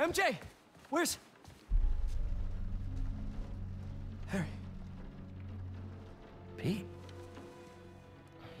MJ! Where's... Harry. Pete?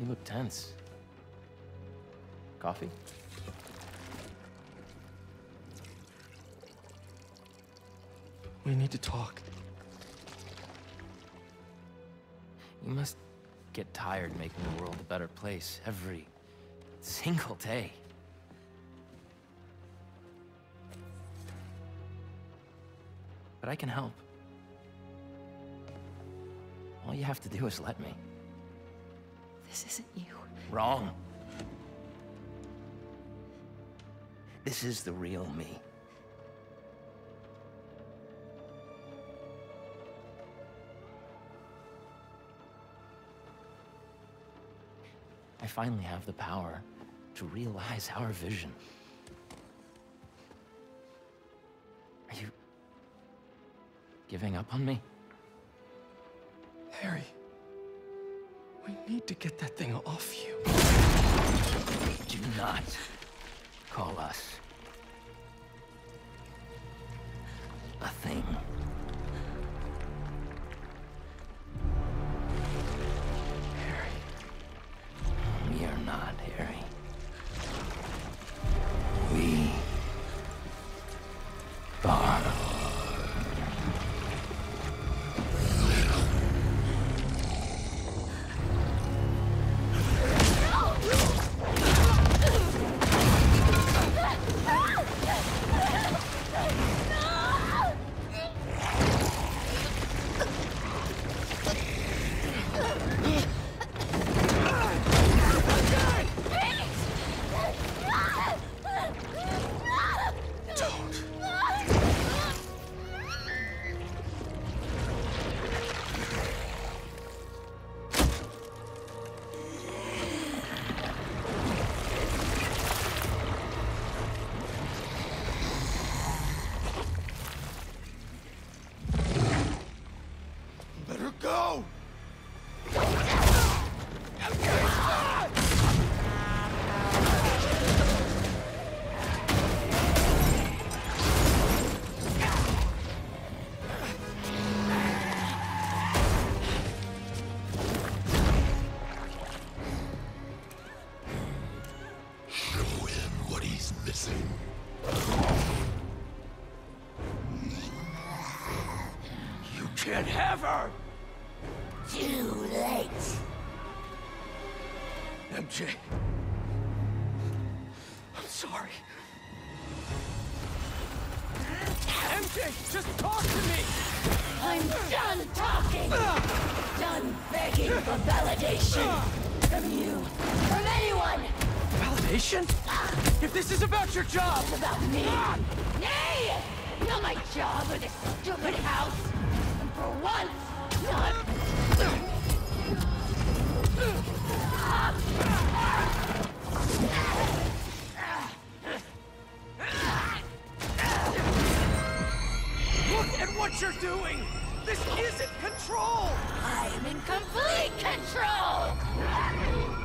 You look tense. Coffee? We need to talk. You must get tired making the world a better place every single day. But I can help. All you have to do is let me. This isn't you. Wrong. This is the real me. I finally have the power to realize our vision. Giving up on me? Harry. We need to get that thing off you. Do not call us MJ. I'm sorry. MJ, just talk to me! I'm done talking. Done begging for validation. From you. From anyone. Validation? If this is about your job! It's about me. Nay! Not my job or this stupid house. And for once, not... Look at what you're doing! This isn't control! I am in complete control!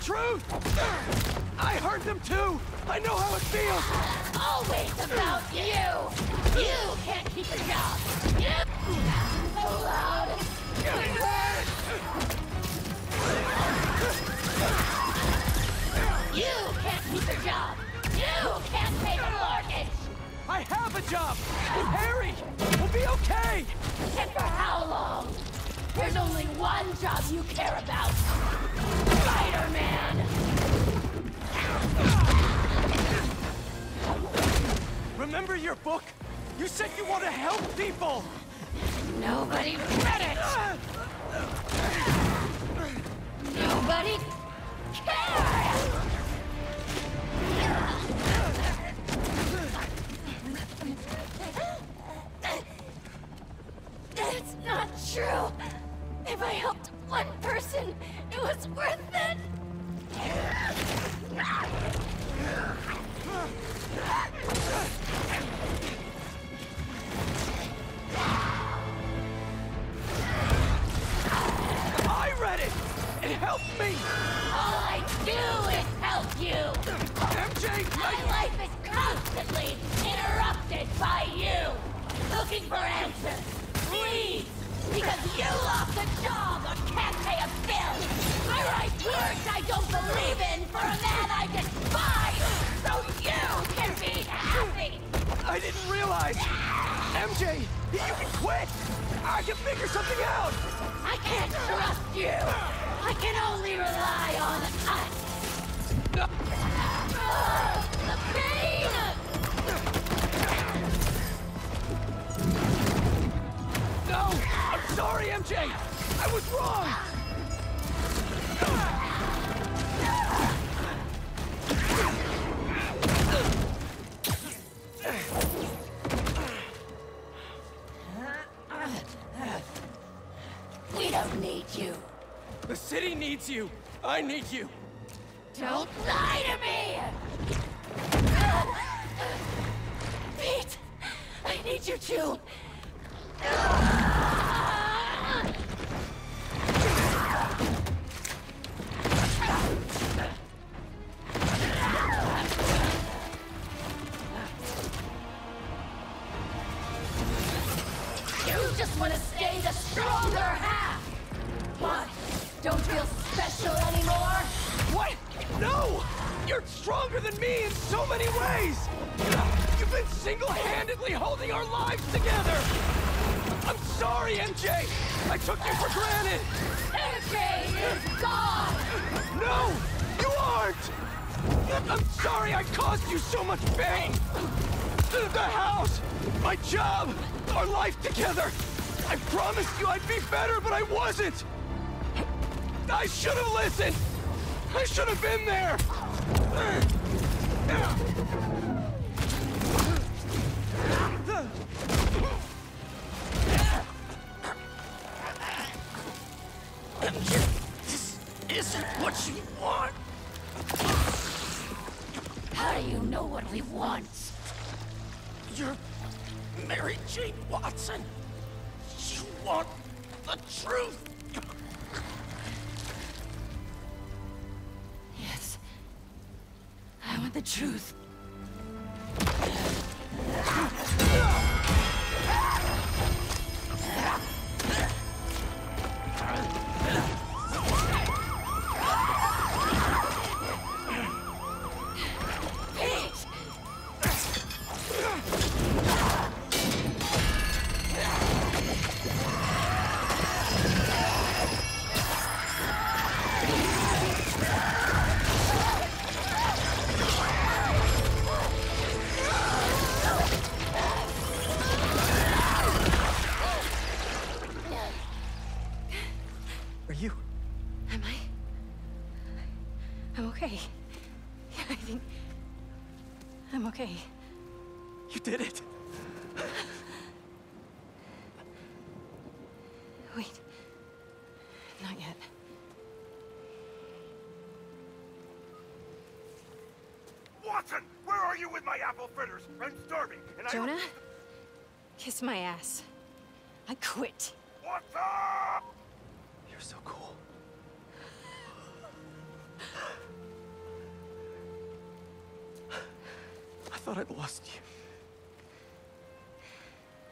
Truth! I heard them too! I know how it feels! Always about you! You can't keep a job! You... So loud! You can't keep your job! You can't pay the mortgage! I have a job! With Harry! We'll be okay! And for how long? There's only one job you care about! Spider-Man! Remember your book? You said you want to help people! Nobody read it! Ah! Nobody cared! Please! Because you lost a job or can't pay a bill! I write words I don't believe in for a man I despise! So you can be happy! I didn't realize! MJ, you can quit! I can figure something out! I can't trust you! MJ! I was wrong! We don't need you. The city needs you! I need you! Don't lie to me! Pete! I need you too! Stronger than me in so many ways! You've been single-handedly holding our lives together! I'm sorry, MJ! I took you for granted! MJ is gone! No! You aren't! I'm sorry I caused you so much pain! The, the house! My job! Our life together! I promised you I'd be better, but I wasn't! I should have listened! I should have been there! This isn't what you want! How do you know what we want? You're Mary Jane Watson. You want the truth. The truth. Not yet. Watson, where are you with my apple fritters? I'm starving, and I Jonah? Kiss my ass. I quit. Watson! You're so cool. I thought I'd lost you.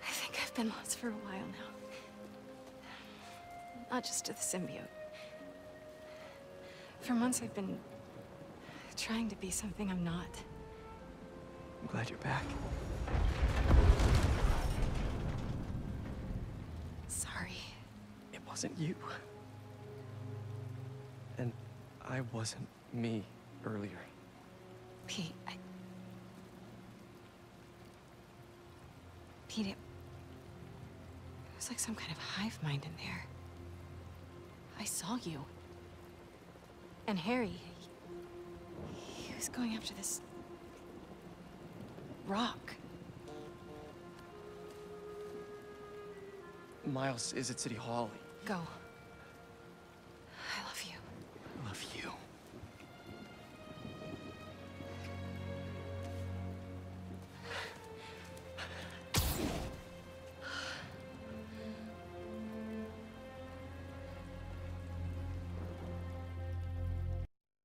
I think I've been lost for a while now. Not just to the symbiote. For months I've been trying to be something I'm not. I'm glad you're back. Sorry. It wasn't you. And I wasn't me earlier. Pete, I... Pete, it... It was like some kind of hive mind in there. I saw you. And Harry... He, he was going after this... rock. Miles is at City Hall. Go.